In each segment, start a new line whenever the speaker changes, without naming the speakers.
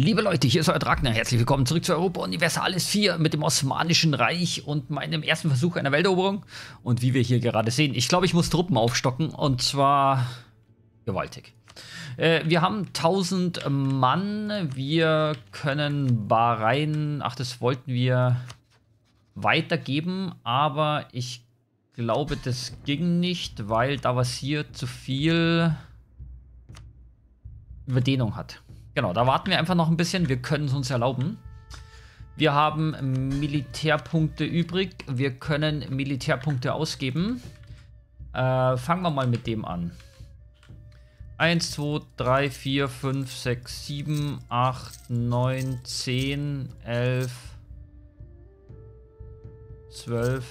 Liebe Leute, hier ist euer Dragner. Herzlich willkommen zurück zu Europa Universalis 4 mit dem Osmanischen Reich und meinem ersten Versuch einer Welteroberung. Und wie wir hier gerade sehen, ich glaube, ich muss Truppen aufstocken und zwar gewaltig. Äh, wir haben 1000 Mann. Wir können Bahrain, ach, das wollten wir weitergeben, aber ich glaube, das ging nicht, weil da was hier zu viel Überdehnung hat. Genau, da warten wir einfach noch ein bisschen. Wir können es uns erlauben. Wir haben Militärpunkte übrig. Wir können Militärpunkte ausgeben. Äh, fangen wir mal mit dem an. 1, 2, 3, 4, 5, 6, 7, 8, 9, 10, 11, 12.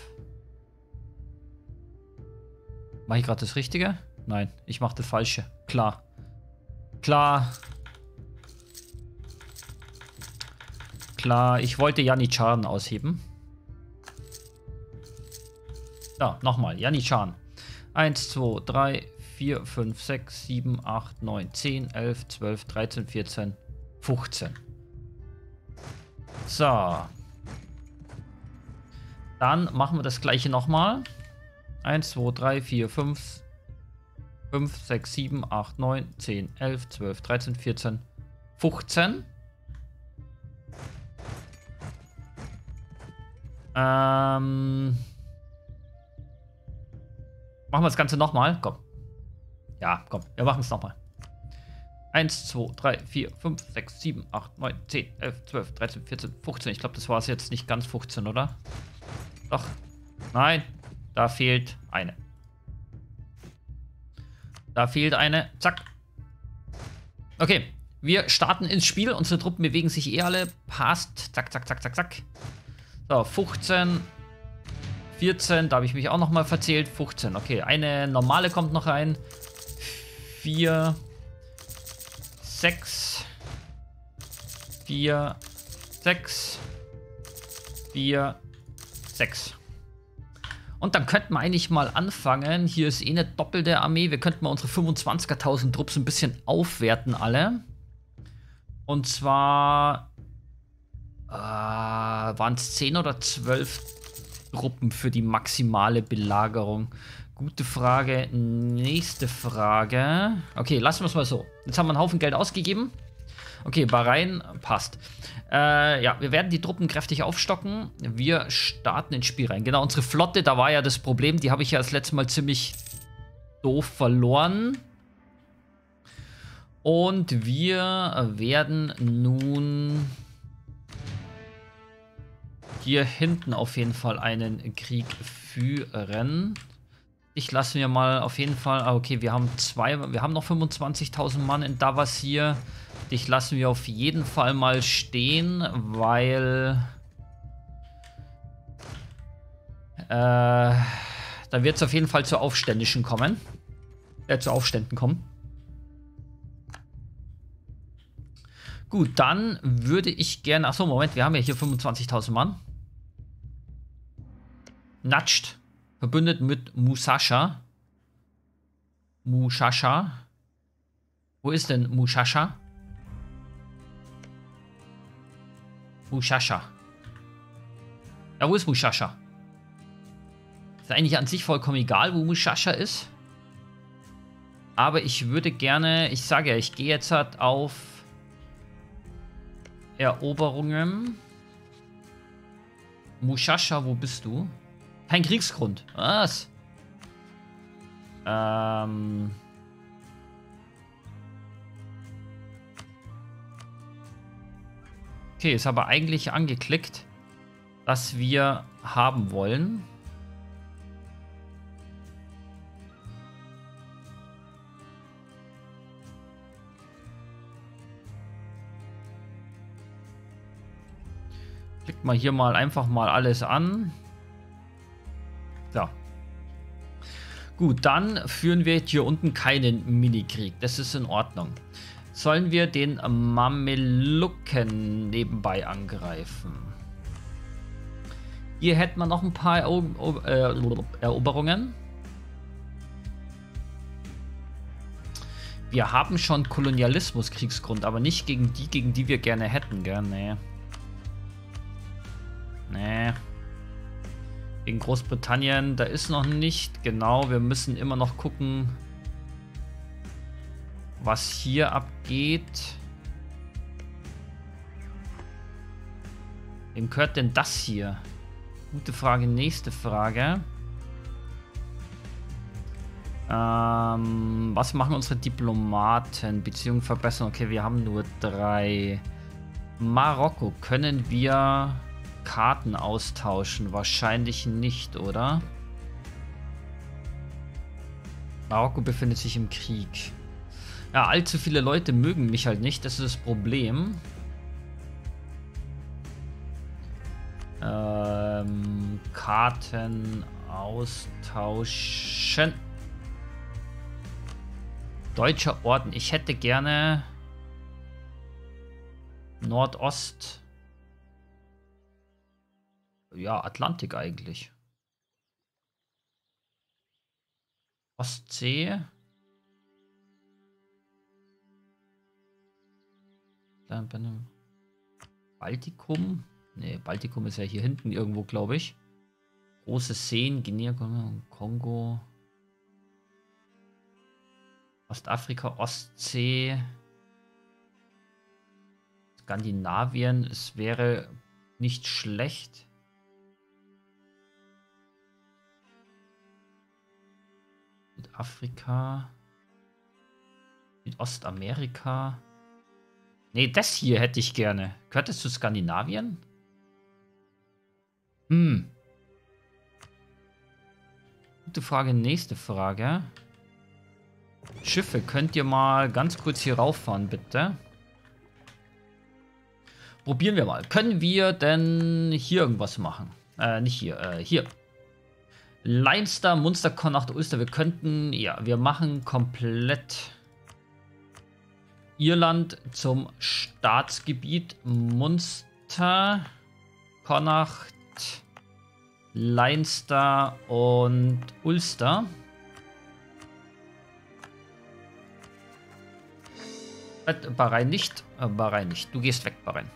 Mache ich gerade das Richtige? Nein, ich mache das Falsche. Klar. Klar. Klar, ich wollte Janitscharen ausheben. Ja, nochmal, Janitscharen. 1, 2, 3, 4, 5, 6, 7, 8, 9, 10, 11, 12, 13, 14, 15. So. Dann machen wir das gleiche nochmal. 1, 2, 3, 4, 5, 5, 6, 7, 8, 9, 10, 11, 12, 13, 14, 15. Ähm. Machen wir das Ganze nochmal. Komm. Ja, komm. Wir machen es nochmal. 1, 2, 3, 4, 5, 6, 7, 8, 9, 10, 11, 12, 13, 14, 15. Ich glaube, das war es jetzt nicht ganz 15, oder? Doch. Nein. Da fehlt eine. Da fehlt eine. Zack. Okay. Wir starten ins Spiel. Unsere Truppen bewegen sich eh alle. Passt. Zack, zack, zack, zack, zack. So, 15, 14, da habe ich mich auch nochmal verzählt. 15, okay. Eine normale kommt noch rein. 4, 6, 4, 6, 4, 6. Und dann könnten wir eigentlich mal anfangen. Hier ist eh eine doppelte Armee. Wir könnten mal unsere 25.000 Trupps ein bisschen aufwerten alle. Und zwar äh, waren es 10 oder 12 Truppen für die maximale Belagerung? Gute Frage. Nächste Frage. Okay, lassen wir es mal so. Jetzt haben wir einen Haufen Geld ausgegeben. Okay, Bahrain passt. Äh, ja, wir werden die Truppen kräftig aufstocken. Wir starten ins Spiel rein. Genau, unsere Flotte, da war ja das Problem. Die habe ich ja das letzte Mal ziemlich doof verloren. Und wir werden nun hier hinten auf jeden Fall einen Krieg führen. Ich lasse mir mal auf jeden Fall. Ah, okay, wir haben zwei. Wir haben noch 25.000 Mann in Davos hier. Dich lassen wir auf jeden Fall mal stehen, weil. Äh, da wird es auf jeden Fall zu Aufständischen kommen. Äh, zu Aufständen kommen. Gut, dann würde ich gerne. Achso, Moment, wir haben ja hier 25.000 Mann. Natscht. Verbündet mit Musasha. Mushasha. Wo ist denn Mushasha? Mushasha. Ja, wo ist Mushasha? Ist eigentlich an sich vollkommen egal, wo Mushasha ist. Aber ich würde gerne, ich sage ja, ich gehe jetzt halt auf Eroberungen. Mushasha, wo bist du? Kein Kriegsgrund. Was? Ähm. Okay, ist aber eigentlich angeklickt, dass wir haben wollen. Klickt mal hier mal einfach mal alles an. So. Gut, dann führen wir hier unten keinen Minikrieg. Das ist in Ordnung. Sollen wir den Mamelucken nebenbei angreifen? Hier hätten wir noch ein paar äh, Eroberungen. Wir haben schon Kolonialismus-Kriegsgrund, aber nicht gegen die, gegen die wir gerne hätten, gell? Nee. Nee. Gegen Großbritannien, da ist noch nicht. Genau, wir müssen immer noch gucken, was hier abgeht. Wem gehört denn das hier? Gute Frage, nächste Frage. Ähm, was machen unsere Diplomaten? Beziehungen verbessern. Okay, wir haben nur drei. Marokko, können wir Karten austauschen? Wahrscheinlich nicht, oder? Marokko befindet sich im Krieg. Ja, allzu viele Leute mögen mich halt nicht, das ist das Problem. Ähm, Karten austauschen. Deutscher Orden. Ich hätte gerne Nordost. Ja, Atlantik eigentlich. Ostsee. Baltikum. Ne, Baltikum ist ja hier hinten irgendwo, glaube ich. Große Seen, Guinea, Kongo. Ostafrika, Ostsee, Skandinavien. Es wäre nicht schlecht. Südafrika, Südostamerika. Nee, das hier hätte ich gerne. Gehört es zu Skandinavien? Hm. Gute Frage, nächste Frage. Schiffe, könnt ihr mal ganz kurz hier rauffahren, bitte? Probieren wir mal. Können wir denn hier irgendwas machen? Äh, nicht hier, äh, hier. Leinster, Munster, Connacht, Ulster. Wir könnten, ja, wir machen komplett Irland zum Staatsgebiet. Munster, Connacht, Leinster und Ulster. Bahrain nicht. Äh, Bahrain nicht. Du gehst weg, Bahrain.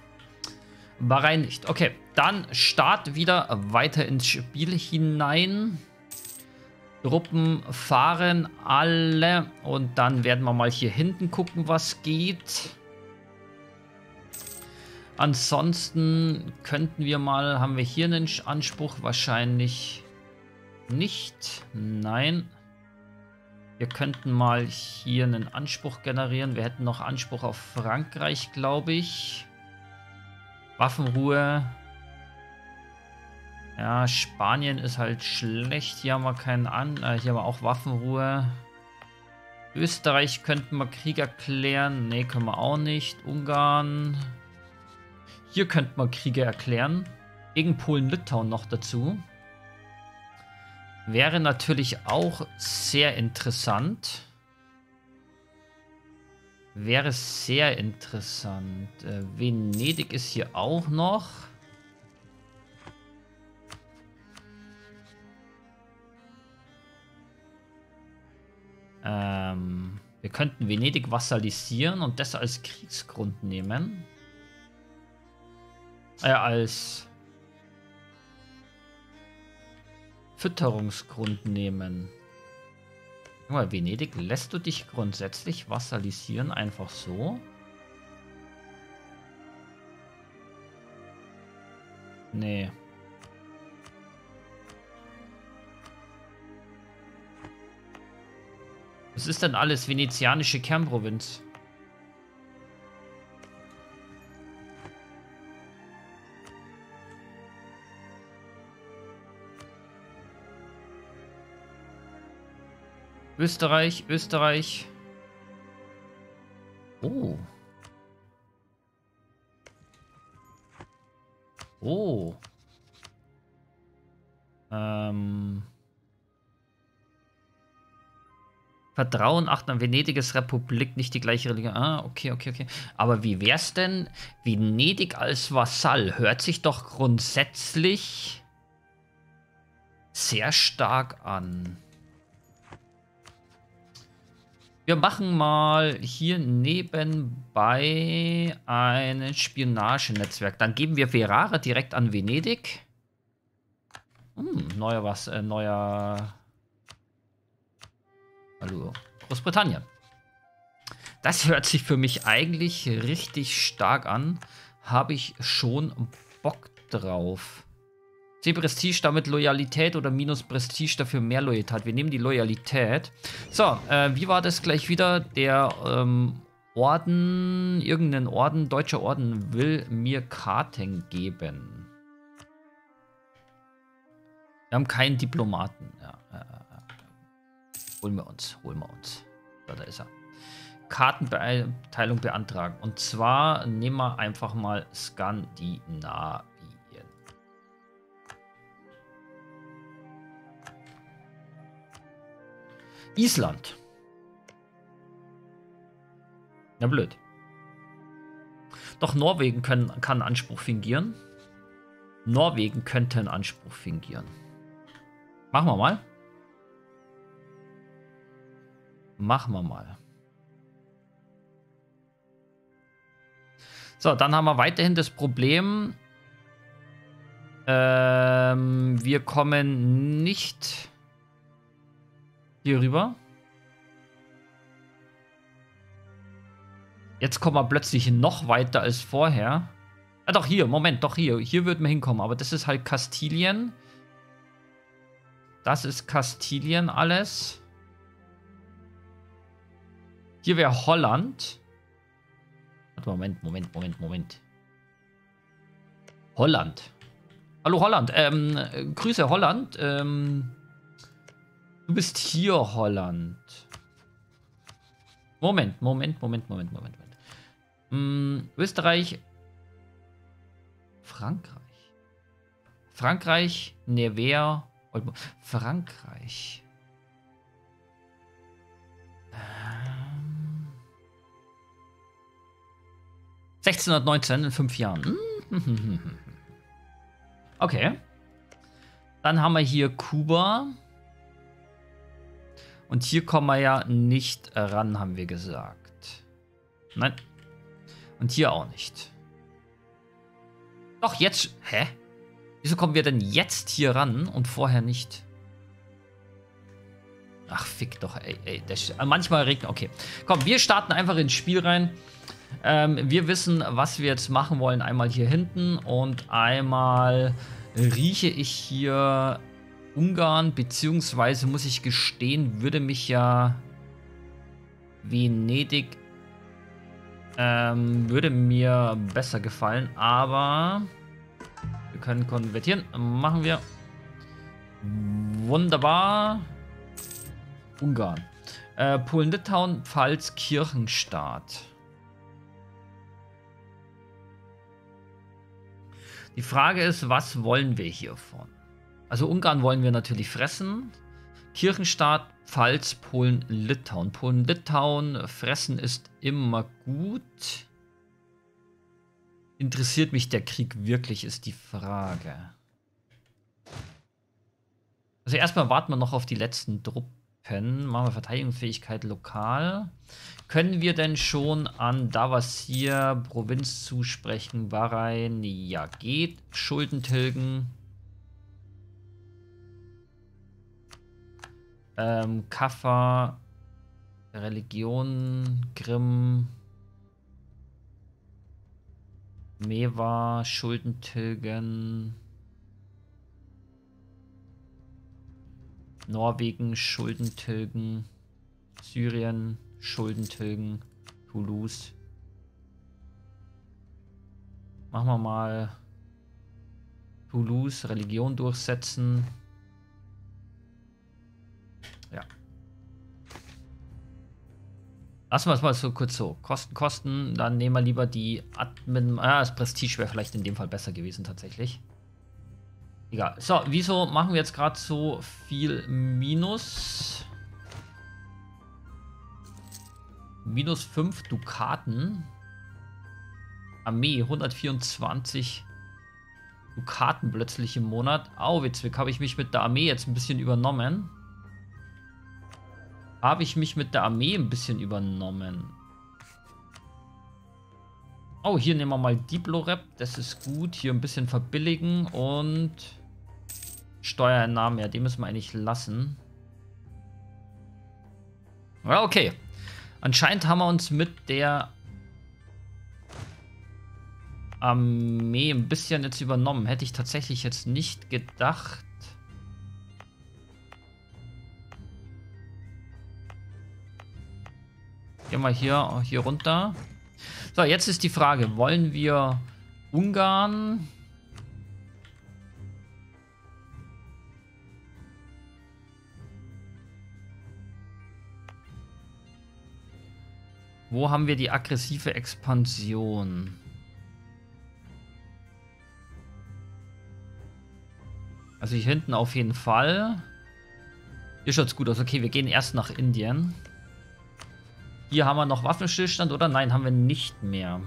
Bahrain nicht. Okay, dann Start wieder weiter ins Spiel hinein. Truppen fahren alle und dann werden wir mal hier hinten gucken, was geht. Ansonsten könnten wir mal, haben wir hier einen Anspruch? Wahrscheinlich nicht. Nein. Wir könnten mal hier einen Anspruch generieren. Wir hätten noch Anspruch auf Frankreich, glaube ich. Waffenruhe. Ja, Spanien ist halt schlecht. Hier haben wir keinen An. Äh, hier haben wir auch Waffenruhe. Österreich könnten wir Krieg erklären. Ne, können wir auch nicht. Ungarn. Hier könnten wir Kriege erklären. Gegen Polen-Litauen noch dazu. Wäre natürlich auch sehr interessant. Wäre sehr interessant. Äh, Venedig ist hier auch noch. Ähm, wir könnten Venedig vassalisieren und das als Kriegsgrund nehmen. Äh, als Fütterungsgrund nehmen. Mal, Venedig, lässt du dich grundsätzlich vassalisieren einfach so? Nee. Was ist denn alles venezianische Kernprovinz? Österreich, Österreich. Oh. Oh. Ähm. Vertrauen, achten an Venedig ist Republik, nicht die gleiche Religion. Ah, okay, okay, okay. Aber wie wär's denn? Venedig als Vasall hört sich doch grundsätzlich sehr stark an. Wir machen mal hier nebenbei ein Spionagenetzwerk. Dann geben wir Ferrara direkt an Venedig. Hm, neuer was, äh, neuer... Hallo, Großbritannien. Das hört sich für mich eigentlich richtig stark an. Habe ich schon Bock drauf. C Prestige damit Loyalität oder minus Prestige dafür mehr Loyalität. Wir nehmen die Loyalität. So, äh, wie war das gleich wieder? Der ähm, Orden, irgendein Orden, deutscher Orden will mir Karten geben. Wir haben keinen Diplomaten. Ja, äh, äh, holen wir uns, holen wir uns. Da, da ist er. Kartenteilung beantragen. Und zwar nehmen wir einfach mal Skandinavien. Island. Na blöd. Doch Norwegen können, kann Anspruch fingieren. Norwegen könnte einen Anspruch fingieren. Machen wir mal. Machen wir mal. So, dann haben wir weiterhin das Problem. Ähm, wir kommen nicht hier rüber. Jetzt kommen wir plötzlich noch weiter als vorher. Ah, doch, hier, Moment, doch hier. Hier würden wir hinkommen, aber das ist halt Kastilien. Das ist Kastilien alles. Hier wäre Holland. Moment, Moment, Moment, Moment. Holland. Hallo Holland. Ähm, Grüße Holland. Ähm, du bist hier Holland. Moment, Moment, Moment, Moment, Moment, Moment. Ähm, Österreich. Frankreich. Frankreich, Nevers, Frankreich. 1619 in fünf Jahren. Okay. Dann haben wir hier Kuba. Und hier kommen wir ja nicht ran, haben wir gesagt. Nein. Und hier auch nicht. Doch, jetzt. Hä? Wieso kommen wir denn jetzt hier ran und vorher nicht? Ach, fick doch, ey. ey das, manchmal regnet. Okay. Komm, wir starten einfach ins Spiel rein. Ähm, wir wissen, was wir jetzt machen wollen. Einmal hier hinten und einmal rieche ich hier Ungarn, beziehungsweise muss ich gestehen, würde mich ja Venedig ähm, würde mir besser gefallen, aber wir können konvertieren. Machen wir. Wunderbar. Ungarn. Äh, Polen-Litauen, Pfalz, Kirchenstaat. Die Frage ist, was wollen wir hiervon? Also Ungarn wollen wir natürlich fressen. Kirchenstaat, Pfalz, Polen, Litauen. Polen, Litauen, fressen ist immer gut. Interessiert mich der Krieg wirklich, ist die Frage. Also erstmal warten wir noch auf die letzten Truppen. Machen wir Verteidigungsfähigkeit lokal. Können wir denn schon an Davasir Provinz zusprechen? Bahrain, ja, geht. Schulden tilgen. Ähm, Kaffa, Religion, Grimm, Mewa, Schulden tilgen. Norwegen, Schulden tilgen. Syrien, Schulden tilgen. Toulouse. Machen wir mal Toulouse, Religion durchsetzen. Lassen wir es mal so kurz so. Kosten, Kosten. Dann nehmen wir lieber die Admin. Ah, das Prestige wäre vielleicht in dem Fall besser gewesen tatsächlich. Egal. So, wieso machen wir jetzt gerade so viel Minus? Minus 5 Dukaten. Armee, 124 Dukaten plötzlich im Monat. Au, Witzwick, habe ich mich mit der Armee jetzt ein bisschen übernommen. Habe ich mich mit der Armee ein bisschen übernommen. Oh, hier nehmen wir mal Diplorep. Das ist gut. Hier ein bisschen verbilligen und Steuereinnahmen. Ja, die müssen wir eigentlich lassen. Ja, okay. Anscheinend haben wir uns mit der Armee ein bisschen jetzt übernommen. Hätte ich tatsächlich jetzt nicht gedacht. Gehen wir hier, hier runter. So, jetzt ist die Frage, wollen wir Ungarn... Wo haben wir die aggressive Expansion? Also hier hinten auf jeden Fall. Hier schaut es gut aus. Okay, wir gehen erst nach Indien. Hier haben wir noch Waffenstillstand, oder? Nein, haben wir nicht mehr.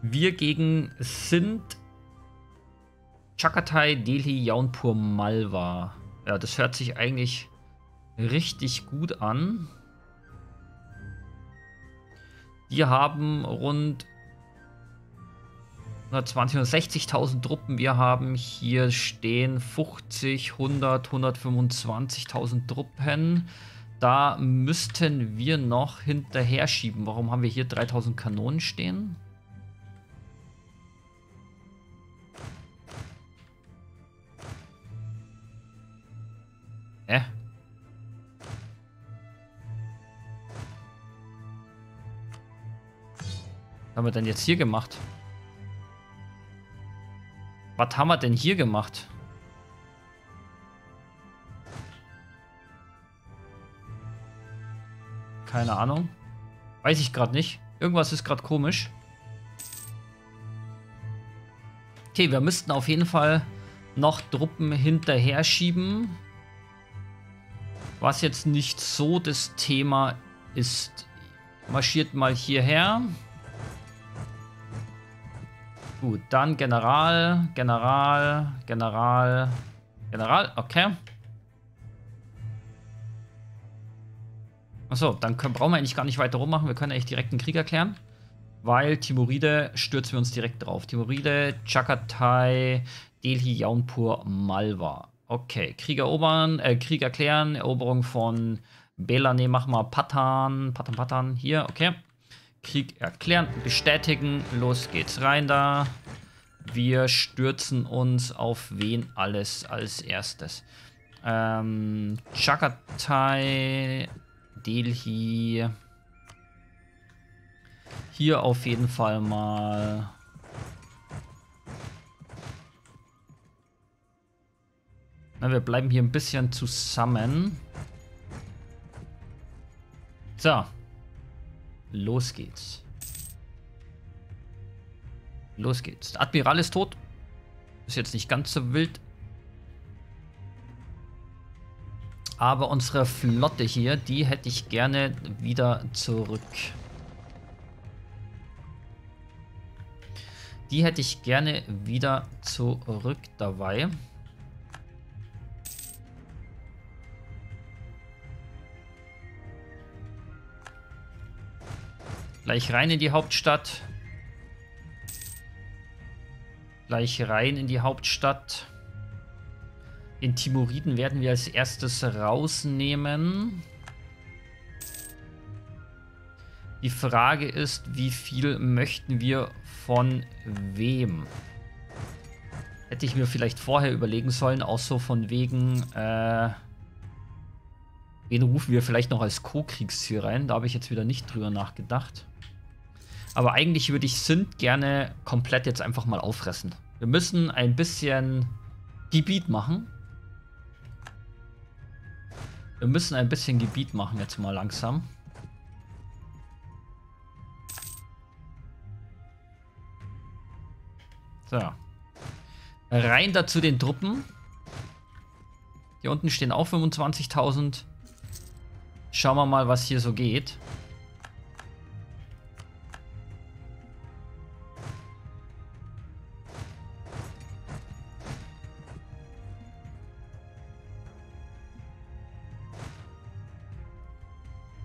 Wir gegen Sindh, Chakatai, Delhi, Jaunpur, Malwa. Ja, das hört sich eigentlich richtig gut an. Wir haben rund 120 und 60.000 Truppen. Wir haben hier stehen 50, 100, 125.000 Truppen. Da müssten wir noch hinterher schieben. Warum haben wir hier 3000 Kanonen stehen? Äh. Was haben wir denn jetzt hier gemacht? Was haben wir denn hier gemacht? Keine Ahnung. Weiß ich gerade nicht. Irgendwas ist gerade komisch. Okay, wir müssten auf jeden Fall noch Truppen hinterher schieben. Was jetzt nicht so das Thema ist. Marschiert mal hierher. Gut, dann General, General, General, General, okay. Achso, dann können, brauchen wir eigentlich gar nicht weiter rummachen. Wir können eigentlich direkt einen Krieg erklären. Weil Timuride stürzen wir uns direkt drauf. Timuride, Chagatai, Delhi, Jaunpur, Malwa. Okay, Krieg erobern, äh, Krieg erklären, Eroberung von Belane, machen wir Patan, Patan, Patan, hier, okay. Krieg erklären, bestätigen, los geht's rein da. Wir stürzen uns auf wen alles als erstes. Ähm, Chagatai, Delhi. Hier auf jeden Fall mal. Na, wir bleiben hier ein bisschen zusammen. So. Los geht's. Los geht's. Der Admiral ist tot. Ist jetzt nicht ganz so wild. Aber unsere Flotte hier, die hätte ich gerne wieder zurück. Die hätte ich gerne wieder zurück dabei. Gleich rein in die Hauptstadt. Gleich rein in die Hauptstadt. Den Timuriden werden wir als erstes rausnehmen. Die Frage ist, wie viel möchten wir von wem? Hätte ich mir vielleicht vorher überlegen sollen, auch so von wegen, äh, wen rufen wir vielleicht noch als Co-Kriegsziel rein? Da habe ich jetzt wieder nicht drüber nachgedacht. Aber eigentlich würde ich Sint gerne komplett jetzt einfach mal auffressen. Wir müssen ein bisschen Gebiet machen. Wir müssen ein bisschen Gebiet machen jetzt mal langsam. So. Rein dazu den Truppen. Hier unten stehen auch 25.000. Schauen wir mal, was hier so geht.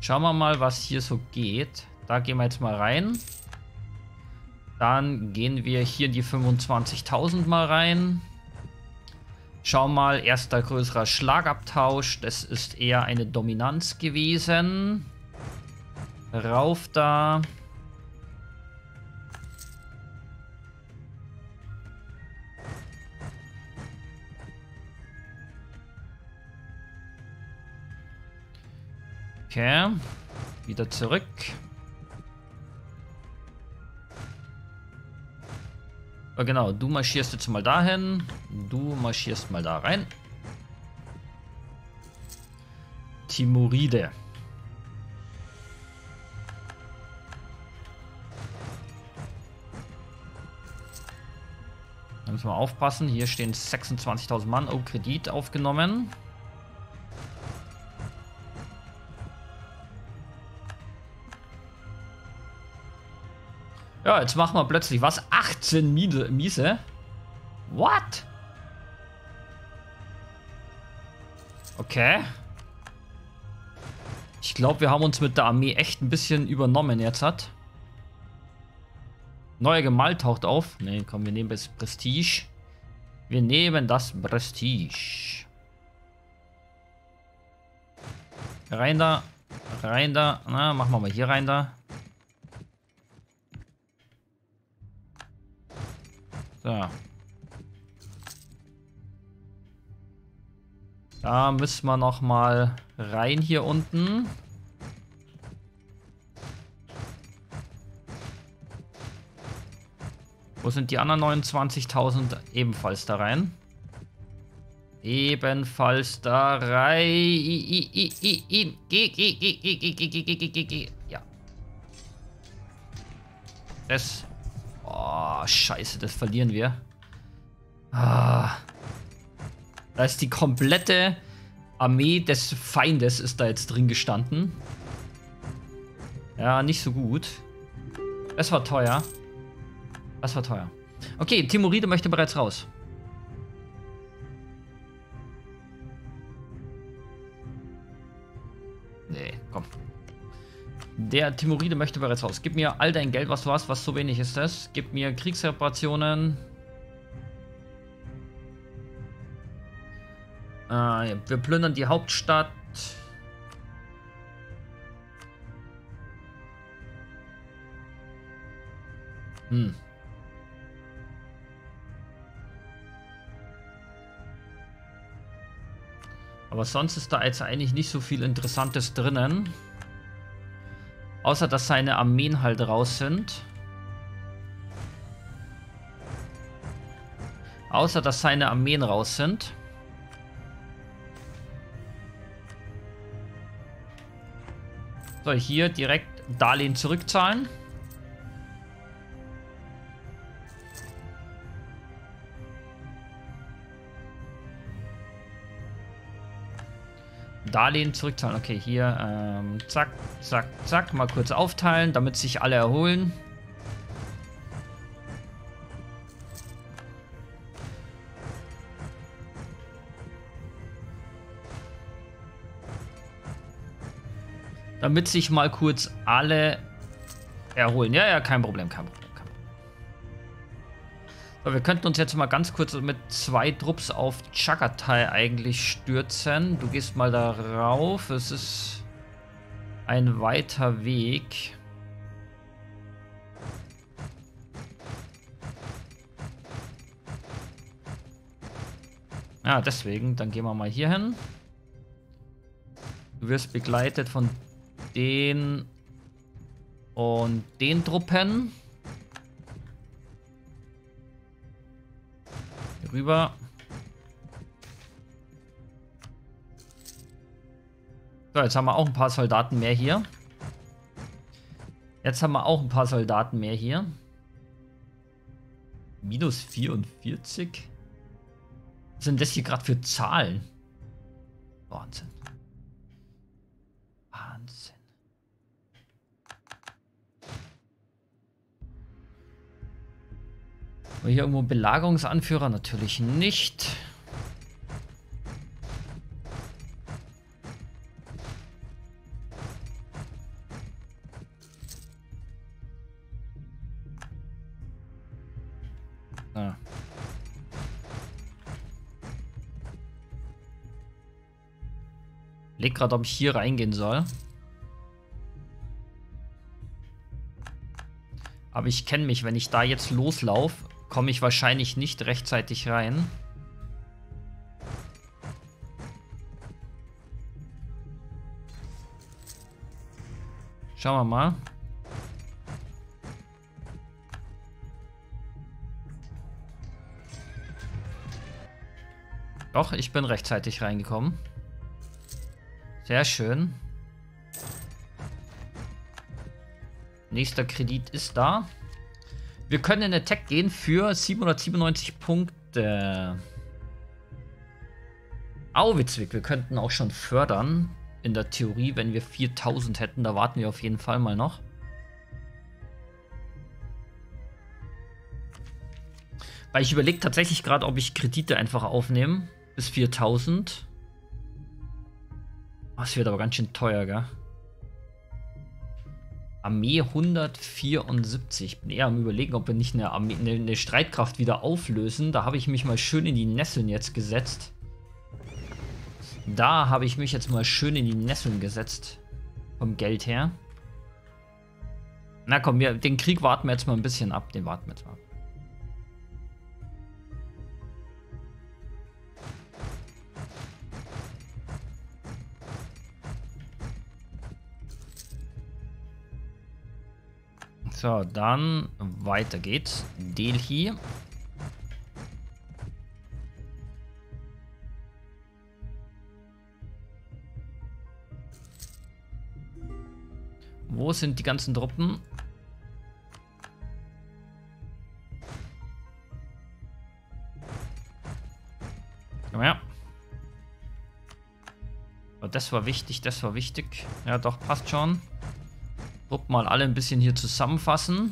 Schauen wir mal, was hier so geht. Da gehen wir jetzt mal rein. Dann gehen wir hier in die 25.000 mal rein. Schau mal, erster größerer Schlagabtausch. Das ist eher eine Dominanz gewesen. Rauf da. Okay. Wieder zurück. Oh, genau, du marschierst jetzt mal dahin. Du marschierst mal da rein. Timuride. Da müssen wir aufpassen. Hier stehen 26.000 Mann. Oh, Kredit aufgenommen. Ja, jetzt machen wir plötzlich was? 18 Miese? What? Okay. Ich glaube, wir haben uns mit der Armee echt ein bisschen übernommen jetzt hat. Neuer Gemahl taucht auf. Ne, komm, wir nehmen das Prestige. Wir nehmen das Prestige. Rein da. Rein da. Na, machen wir mal hier rein da. So. Da müssen wir noch mal rein hier unten. Wo sind die anderen 29.000? Ebenfalls da rein. Ebenfalls da rein. Ja. Das Oh, scheiße, das verlieren wir. Ah. Da ist die komplette Armee des Feindes ist da jetzt drin gestanden. Ja, nicht so gut. Das war teuer. Das war teuer. Okay, Timuride möchte bereits raus. Der Timuride möchte bereits raus. Gib mir all dein Geld, was du hast. Was so wenig ist das? Gib mir Kriegsreparationen. Äh. Wir plündern die Hauptstadt. Hm. Aber sonst ist da jetzt eigentlich nicht so viel Interessantes drinnen. Außer, dass seine Armeen halt raus sind. Außer, dass seine Armeen raus sind. So, hier direkt Darlehen zurückzahlen. Darlehen zurückzahlen. Okay, hier, ähm, zack, zack, zack. Mal kurz aufteilen, damit sich alle erholen. Damit sich mal kurz alle erholen. Ja, ja, kein Problem, kein Problem. So, wir könnten uns jetzt mal ganz kurz mit zwei Trupps auf Chagatai eigentlich stürzen. Du gehst mal da rauf. Es ist ein weiter Weg. Ja, deswegen. Dann gehen wir mal hier hin. Du wirst begleitet von den und den Truppen. Rüber. So, jetzt haben wir auch ein paar Soldaten mehr hier. Jetzt haben wir auch ein paar Soldaten mehr hier. Minus 44? Was sind das hier gerade für Zahlen? Wahnsinn. War hier irgendwo Belagerungsanführer? Natürlich nicht. Leg gerade, ob ich hier reingehen soll. Aber ich kenne mich, wenn ich da jetzt loslaufe, komme ich wahrscheinlich nicht rechtzeitig rein. Schauen wir mal. Doch, ich bin rechtzeitig reingekommen. Sehr schön. Nächster Kredit ist da. Wir können in Attack gehen für 797 Punkte. Auwitzwig, wir könnten auch schon fördern. In der Theorie, wenn wir 4000 hätten, da warten wir auf jeden Fall mal noch. Weil ich überlege tatsächlich gerade, ob ich Kredite einfach aufnehme. Bis 4000. Das wird aber ganz schön teuer, gell? Armee 174. Bin eher am überlegen, ob wir nicht eine, Armee, eine, eine Streitkraft wieder auflösen. Da habe ich mich mal schön in die Nesseln jetzt gesetzt. Da habe ich mich jetzt mal schön in die Nesseln gesetzt. Vom Geld her. Na komm, wir, den Krieg warten wir jetzt mal ein bisschen ab. Den warten wir jetzt mal ab. So, dann weiter geht's. Delhi. Wo sind die ganzen Truppen? Komm her. das war wichtig, das war wichtig. Ja, doch, passt schon. Gruppen mal alle ein bisschen hier zusammenfassen.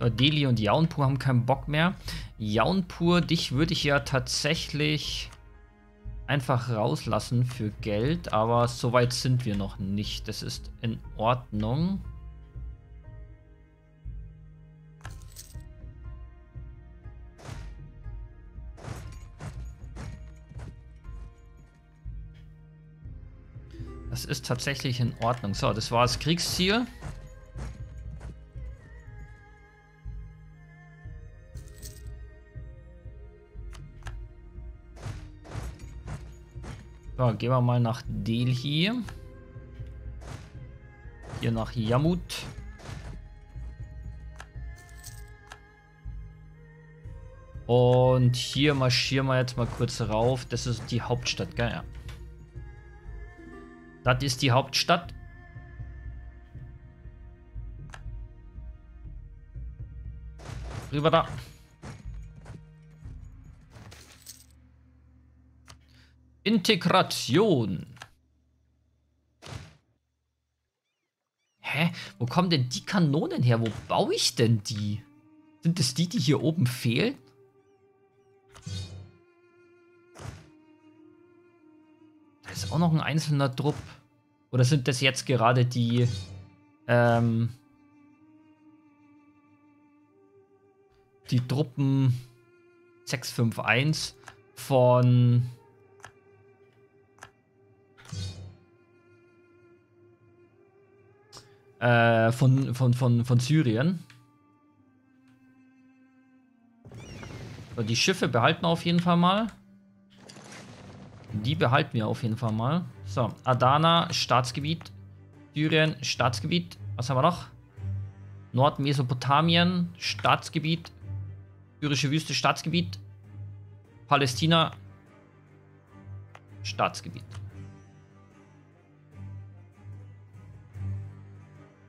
Delhi und Jaunpur haben keinen Bock mehr. Jaunpur, dich würde ich ja tatsächlich einfach rauslassen für Geld, aber so weit sind wir noch nicht. Das ist in Ordnung. Das ist tatsächlich in Ordnung. So, das war das Kriegsziel. So, gehen wir mal nach Delhi. Hier nach Yamut. Und hier marschieren wir jetzt mal kurz rauf. Das ist die Hauptstadt, gell? Ja. Das ist die Hauptstadt. Rüber da. Integration. Hä? Wo kommen denn die Kanonen her? Wo baue ich denn die? Sind es die, die hier oben fehlen? Ist auch noch ein einzelner Trupp. Oder sind das jetzt gerade die... Ähm, die Truppen 651 von... Äh, von, von, von, von Syrien. Die Schiffe behalten wir auf jeden Fall mal. Die behalten wir auf jeden Fall mal. So, Adana, Staatsgebiet. Syrien, Staatsgebiet. Was haben wir noch? Nordmesopotamien, Staatsgebiet. Syrische Wüste, Staatsgebiet. Palästina, Staatsgebiet.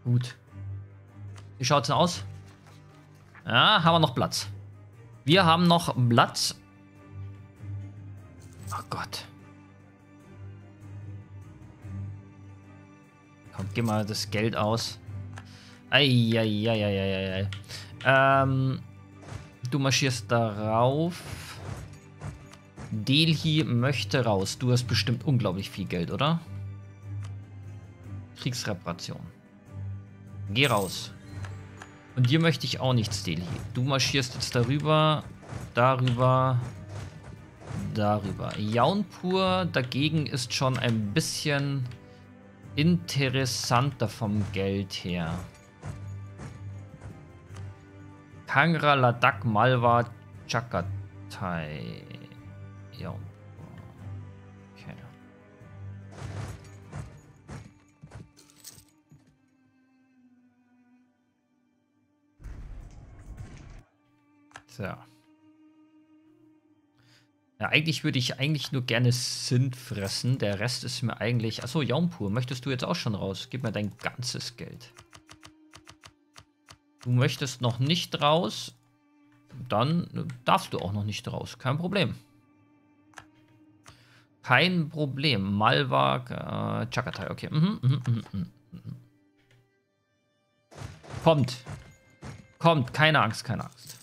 Gut. Wie schaut es aus? Ja, haben wir noch Platz. Wir haben noch Platz. Oh Gott. Komm, geh mal das Geld aus. Eieieiei. Ähm, du marschierst darauf. Delhi möchte raus. Du hast bestimmt unglaublich viel Geld, oder? Kriegsreparation. Geh raus. Und dir möchte ich auch nichts, Delhi. Du marschierst jetzt darüber, darüber, darüber. Jaunpur dagegen ist schon ein bisschen interessanter vom Geld her. Kangra, Ladakh, Malwa, Chakatai. Jaunpur. Okay. So. Ja, eigentlich würde ich eigentlich nur gerne Sint fressen. Der Rest ist mir eigentlich... Achso, Jaumpur, möchtest du jetzt auch schon raus? Gib mir dein ganzes Geld. Du möchtest noch nicht raus. Dann darfst du auch noch nicht raus. Kein Problem. Kein Problem. Malwa, äh, Chakatai, okay. Mhm, mhm, mhm, mhm, mhm. Kommt. Kommt, keine Angst, keine Angst.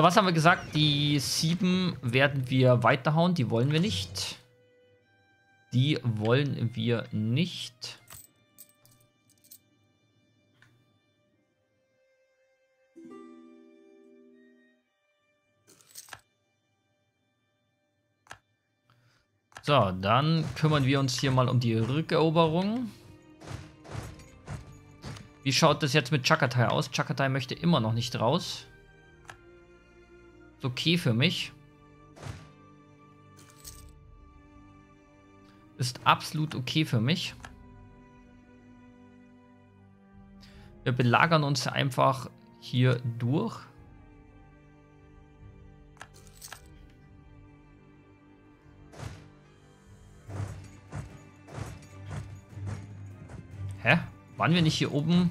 So, was haben wir gesagt? Die sieben werden wir weiterhauen. Die wollen wir nicht. Die wollen wir nicht. So, dann kümmern wir uns hier mal um die Rückeroberung. Wie schaut das jetzt mit Chakatai aus? Chakatai möchte immer noch nicht raus. Ist okay für mich. Ist absolut okay für mich. Wir belagern uns einfach hier durch. Hä? Waren wir nicht hier oben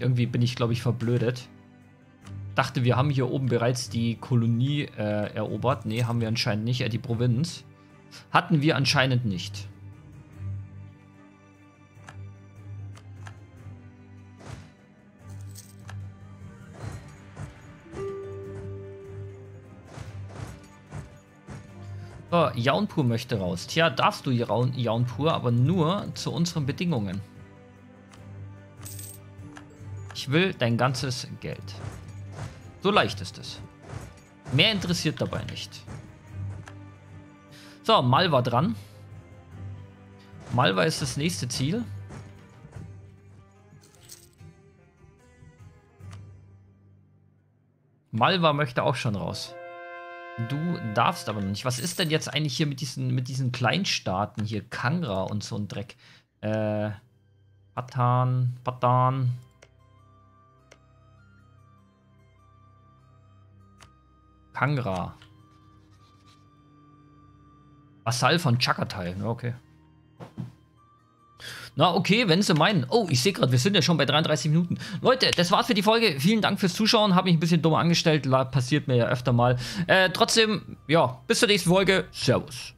Irgendwie bin ich, glaube ich, verblödet. Dachte, wir haben hier oben bereits die Kolonie äh, erobert. Nee, haben wir anscheinend nicht. Äh, die Provinz. Hatten wir anscheinend nicht. So, Jaunpur möchte raus. Tja, darfst du Jaunpur, aber nur zu unseren Bedingungen. Will dein ganzes Geld. So leicht ist es. Mehr interessiert dabei nicht. So, Malva dran. Malva ist das nächste Ziel. Malva möchte auch schon raus. Du darfst aber noch nicht. Was ist denn jetzt eigentlich hier mit diesen, mit diesen Kleinstaaten hier? Kangra und so ein Dreck. Äh, Patan, Patan. Kangra. Vassal von Chakatai. Okay. Na, okay, wenn sie meinen. Oh, ich sehe gerade, wir sind ja schon bei 33 Minuten. Leute, das war's für die Folge. Vielen Dank fürs Zuschauen. Habe mich ein bisschen dumm angestellt. Passiert mir ja öfter mal. Äh, trotzdem, ja, bis zur nächsten Folge. Servus.